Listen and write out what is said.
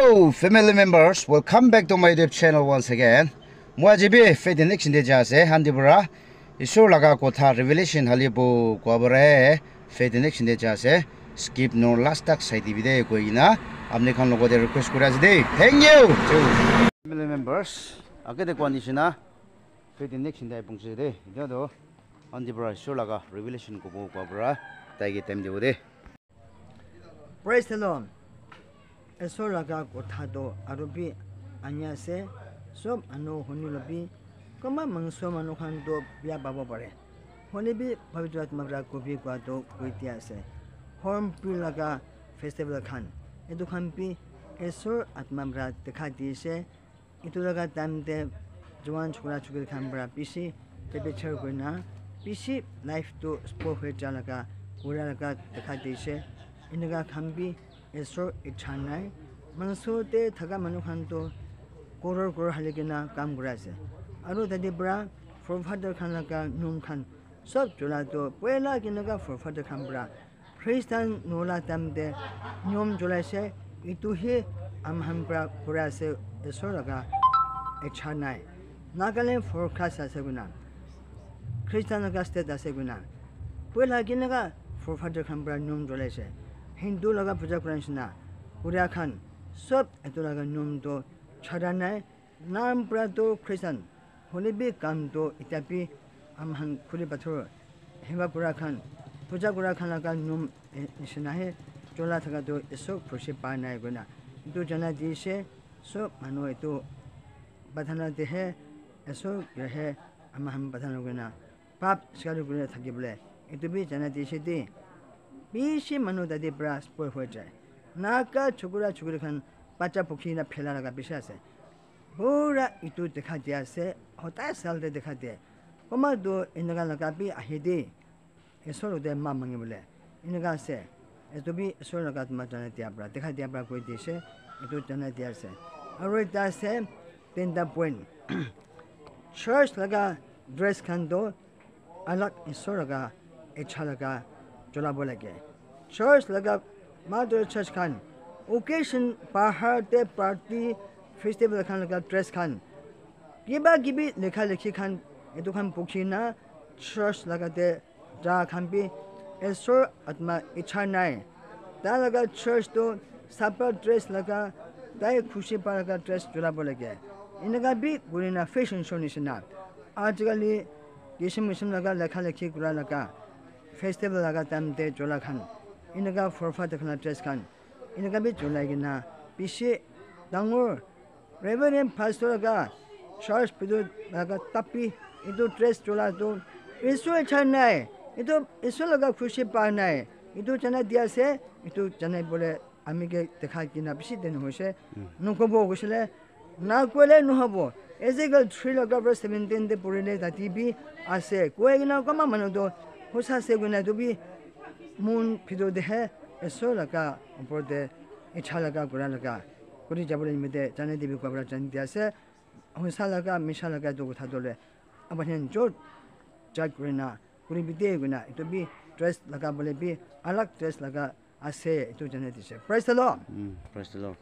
Hello, family members. Welcome back to my YouTube channel once again. Moi jibi faith in action de jase handi bra. Isu laga kotha revelation halibu kwabare faith in action de jase. Skip no last tak sai di video ko ina. Amne khan logo de request kura jde. Thank you. Family members, age de condition na faith in action de pungse de. Jodo handi bra isu laga revelation ko bo kwabra. Tai ge time de ode. Praise the Lord. eso la ga kotado arubi anya se so ano honi lobi koma mangso mano khan do ya baba pare honi bi bhavitrat magra ko bi kwa do horm pi laga festival khan edu khan pi eso atma mra dekha di se itu laga tam de jwan chura chukil khan bra pi si tebe chhar ko na pi si life to spoke he chalaga kura laga dekha di inaga khan pi ঈশ্বৰৰ ইচ্ছা নাই মানে চবতে থকা মানুহখনতো কৰৰ কৰ হালি কিনা কাম কৰা আছে আৰু তাতে পৰা ফৰফাদৰ খান লগা নোম খান চব জ্বলাইতো পইলা কেনেকুৱা ফৰফাদৰ খান পৰা খ্ৰীষ্টান নোলা টাইমতে নিয়ম জ্বলাইছে ইটোহে আমহান পৰা কৰা আছে ঈশ্বৰ লগা ইচ্ছা নাই নাগালে ফৰখাষ্ট আছে গুণা খ্ৰীষ্টান লগা ষ্টেট আছে গুণা পইলা কেনেকুৱা ফৰফাদৰ খান পৰা নিয়ম জ্বলাইছে হিন্দু লগা পূজা কৰা নিচিনা উৰিয়াখন চব এইটো লগা নিয়মটো ছাড়া নাই নাম পৰাটো খ্ৰীষ্টান হলিবি কামটো ইত্যাপি আমাৰ খুলি পাথৰ সেৱা কৰাখন পূজা কৰাখন লগা নিয়ম নিচিনাহে চলা থকাটো এচব ফুচি পাই নাই গুণা এইটো জনাই দিছে চব মানুহ এইটো বাধানা দিহে এচব গ্ৰহে আমাৰ বাধানা গুণা পাপ স্কাৰ কৰি থাকিবলৈ এইটো বি জনাই দিছে দেই বেছি মানুহ দাদি ব্ৰাছ পৈ হৈ যায় নাকা চকুৰা চকুৰিখন বাচ্চা পক্ষী না ফেলা লগা বেছি আছে পূৰা ইটো দেখা দিয়া আছে সদায় চালতে দেখা দিয়ে কমাৰ দু এনেকুৱা লগা বি আহি দেই উদয় মা মাঙি বোলে এনেকুৱা আছে এইটো বি এচৰ লগা তোমাৰ তেনে দিয়াৰ পৰা দেখা দিয়াৰ পৰা কৈ দিছে এইটো তেনে দিয়া আছে আৰু এতিয়া আছে তিনিটা পইণ্ট চাৰ্চ লগা ড্ৰেছখনটো অলপ ঈশ্বৰ লগা ইচ্ছা লগা জ্বলাব লাগে ऐसो लगा तुम जना दिया ब्रा दिखा दिया ब्रा कोई देशे इतो जना दिया से और इता से तेंदा पॉइंट चर्च लगा ड्रेस खान दो अलग ऐसो लगा अच्छा लगा चला बोले के चर्च लगा मादर चर्च खान ओकेशन बाहर दे पार्टी फेस्टिवल खान लगा ड्रेस खान गिबा गिबी लेखा लेखी खान एदु खान पुखी ना चर्च लगा दे जा Khan inaka forfa de khana dress kan inaka be julai gina bishi dangur reverend pastor ga church pidu ga tapi itu dress jula do isu chanai itu isu laga khushi pa nai itu chanai dia se itu chanai bole ami ke dekha gina bishi den hoise no ko bo gusle na kole no habo ezegal thrilla ga verse 17 de purine da tv ase ko gina ko ma manu do hosa se gina do bi মোন ভিতৰত দেহে এশ লগা ওপৰতে ইচ্ছা লগা কৰা লগা কৰি যাবলৈ নিমিত্তে জানে কোৱাৰ পৰা জানি দিয়া আছে সঁচা লগা মিছা লগা এইটো কথা দলে আপুনি য'ত জাজ কৰি না কৰি বিদে গুণা এইটো বি ড্ৰেছ লগাবলৈ বি আলাগ ড্ৰেছ লগা আছে এইটো জানি দিছে প্ৰাইজ praise the Lord.